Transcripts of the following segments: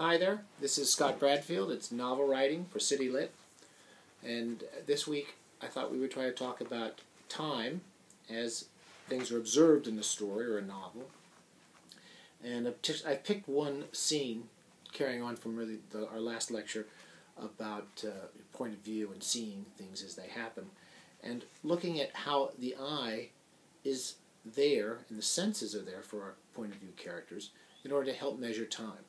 Hi there, this is Scott Bradfield. It's novel writing for City Lit. And this week I thought we would try to talk about time as things are observed in the story or a novel. And I picked one scene carrying on from really the, our last lecture about uh, point of view and seeing things as they happen. And looking at how the eye is there and the senses are there for our point of view characters in order to help measure time.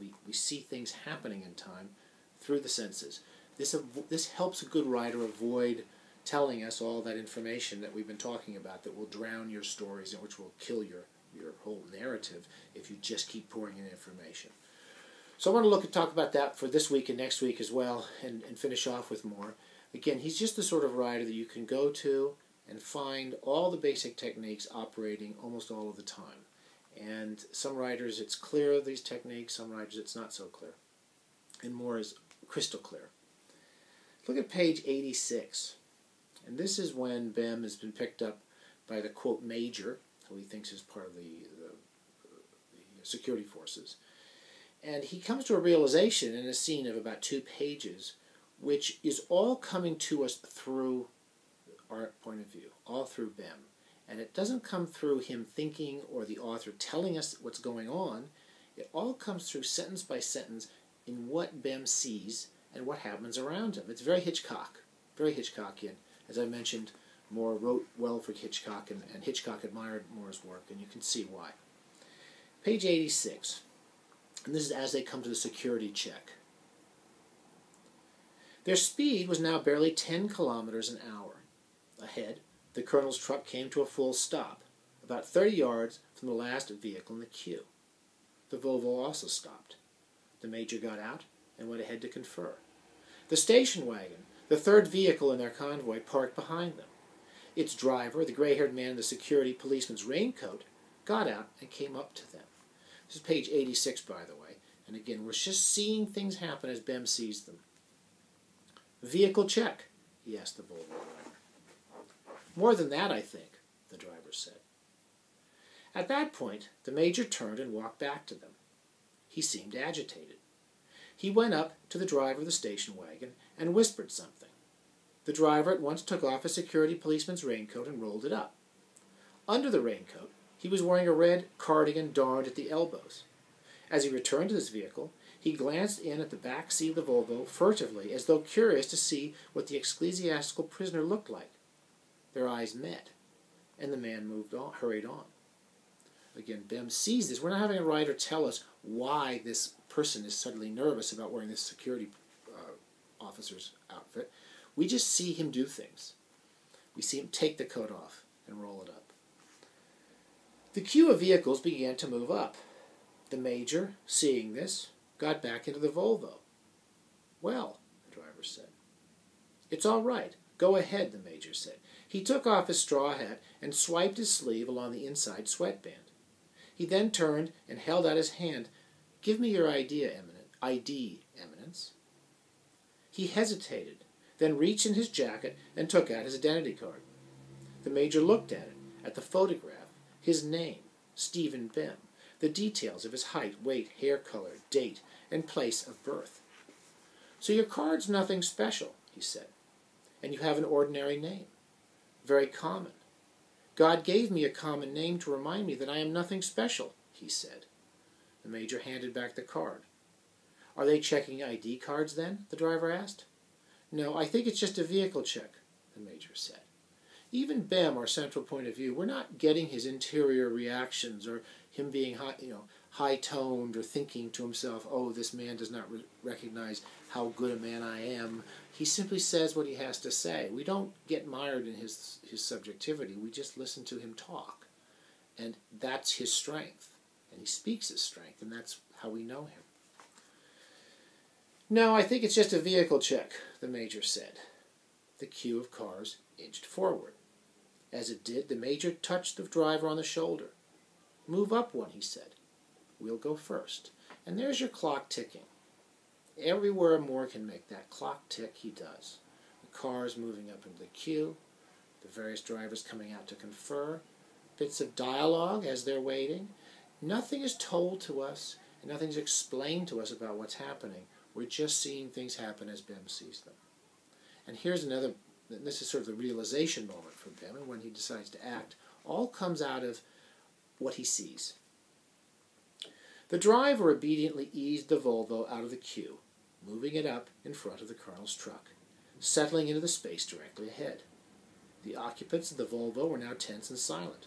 We, we see things happening in time through the senses. This, this helps a good writer avoid telling us all that information that we've been talking about that will drown your stories and which will kill your, your whole narrative if you just keep pouring in information. So I want to look and talk about that for this week and next week as well and, and finish off with Moore. Again, he's just the sort of writer that you can go to and find all the basic techniques operating almost all of the time. And some writers it's clear of these techniques, some writers it's not so clear. And Moore is crystal clear. Look at page 86. And this is when Bem has been picked up by the quote major, who he thinks is part of the, the, the security forces. And he comes to a realization in a scene of about two pages, which is all coming to us through our point of view, all through Bem. And it doesn't come through him thinking or the author telling us what's going on. It all comes through sentence by sentence in what Bem sees and what happens around him. It's very Hitchcock, very Hitchcockian. As I mentioned, Moore wrote well for Hitchcock, and, and Hitchcock admired Moore's work, and you can see why. Page 86, and this is as they come to the security check. Their speed was now barely 10 kilometers an hour. Ahead, the colonel's truck came to a full stop, about 30 yards from the last vehicle in the queue. The Volvo also stopped. The major got out and went ahead to confer. The station wagon, the third vehicle in their convoy, parked behind them. Its driver, the gray-haired man in the security policeman's raincoat, got out and came up to them. This is page 86, by the way. And again, we're just seeing things happen as Bem sees them. Vehicle check, he asked the Volvo. More than that, I think, the driver said. At that point, the major turned and walked back to them. He seemed agitated. He went up to the driver of the station wagon and whispered something. The driver at once took off a security policeman's raincoat and rolled it up. Under the raincoat, he was wearing a red cardigan darned at the elbows. As he returned to his vehicle, he glanced in at the back seat of the Volvo furtively, as though curious to see what the ecclesiastical prisoner looked like. Their eyes met, and the man moved on, hurried on. Again, Bem sees this. We're not having a writer tell us why this person is suddenly nervous about wearing this security uh, officer's outfit. We just see him do things. We see him take the coat off and roll it up. The queue of vehicles began to move up. The major, seeing this, got back into the Volvo. Well, the driver said. It's all right. Go ahead, the major said. He took off his straw hat and swiped his sleeve along the inside sweatband. He then turned and held out his hand. Give me your idea, Eminent. ID, Eminence. He hesitated, then reached in his jacket and took out his identity card. The major looked at it, at the photograph, his name, Stephen Bem, the details of his height, weight, hair color, date, and place of birth. So your card's nothing special, he said, and you have an ordinary name very common. God gave me a common name to remind me that I am nothing special, he said. The major handed back the card. Are they checking ID cards then? the driver asked. No, I think it's just a vehicle check, the major said. Even Bem, our central point of view, we're not getting his interior reactions or him being hot, you know, high-toned or thinking to himself, oh, this man does not re recognize how good a man I am. He simply says what he has to say. We don't get mired in his, his subjectivity. We just listen to him talk. And that's his strength. And he speaks his strength, and that's how we know him. No, I think it's just a vehicle check, the major said. The queue of cars inched forward. As it did, the major touched the driver on the shoulder. Move up one, he said. We'll go first. And there's your clock ticking. Everywhere Moore can make that clock tick, he does. The cars moving up into the queue, the various drivers coming out to confer, bits of dialogue as they're waiting. Nothing is told to us, and nothing's explained to us about what's happening. We're just seeing things happen as Bem sees them. And here's another, this is sort of the realization moment for Bem, and when he decides to act, all comes out of what he sees. The driver obediently eased the Volvo out of the queue, moving it up in front of the colonel's truck, settling into the space directly ahead. The occupants of the Volvo were now tense and silent.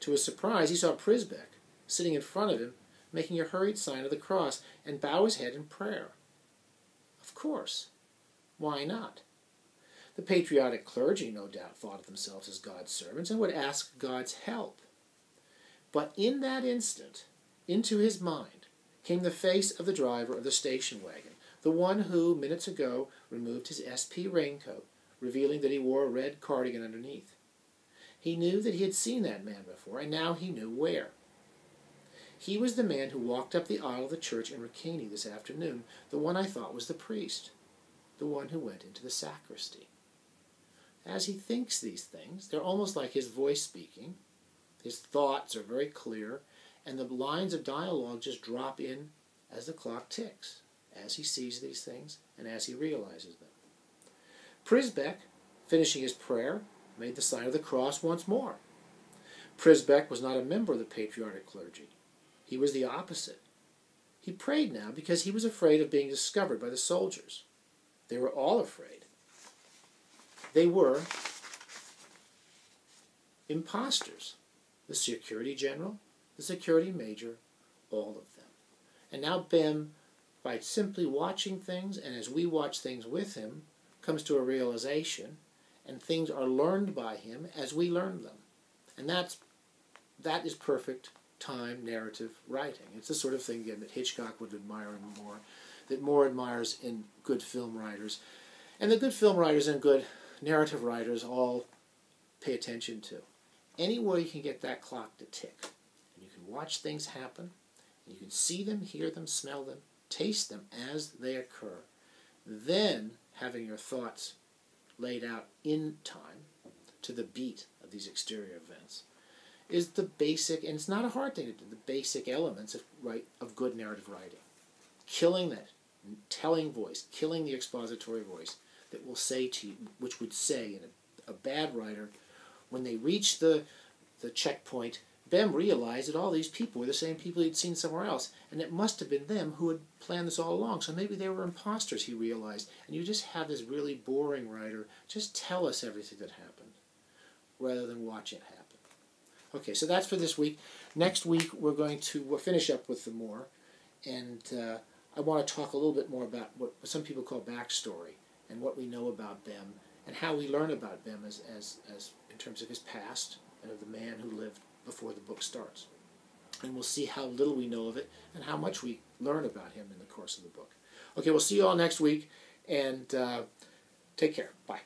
To his surprise, he saw Prisbeck sitting in front of him, making a hurried sign of the cross, and bow his head in prayer. Of course. Why not? The patriotic clergy, no doubt, thought of themselves as God's servants and would ask God's help. But in that instant, into his mind came the face of the driver of the station wagon, the one who, minutes ago, removed his SP raincoat, revealing that he wore a red cardigan underneath. He knew that he had seen that man before, and now he knew where. He was the man who walked up the aisle of the church in Ricani this afternoon, the one I thought was the priest, the one who went into the sacristy. As he thinks these things, they're almost like his voice speaking. His thoughts are very clear, and the lines of dialogue just drop in as the clock ticks, as he sees these things and as he realizes them. Prisbeck, finishing his prayer, made the sign of the cross once more. Prisbeck was not a member of the patriotic clergy. He was the opposite. He prayed now because he was afraid of being discovered by the soldiers. They were all afraid. They were impostors. The security general, the security major, all of them. And now Bem, by simply watching things, and as we watch things with him, comes to a realization, and things are learned by him as we learn them. And that's that is perfect time narrative writing. It's the sort of thing again that Hitchcock would admire and Moore, that Moore admires in good film writers. And the good film writers and good narrative writers all pay attention to. Any way you can get that clock to tick watch things happen, you can see them, hear them, smell them, taste them as they occur. Then, having your thoughts laid out in time to the beat of these exterior events is the basic, and it's not a hard thing to do, the basic elements of, right, of good narrative writing. Killing that telling voice, killing the expository voice that will say to you, which would say in a, a bad writer, when they reach the, the checkpoint, Bem realized that all these people were the same people he'd seen somewhere else, and it must have been them who had planned this all along. So maybe they were imposters, he realized. And you just have this really boring writer just tell us everything that happened rather than watch it happen. Okay, so that's for this week. Next week, we're going to finish up with the Moore, and uh, I want to talk a little bit more about what some people call backstory and what we know about Bem and how we learn about Bem as, as, as in terms of his past and of the man who lived before the book starts. And we'll see how little we know of it and how much we learn about him in the course of the book. Okay, we'll see you all next week, and uh, take care. Bye.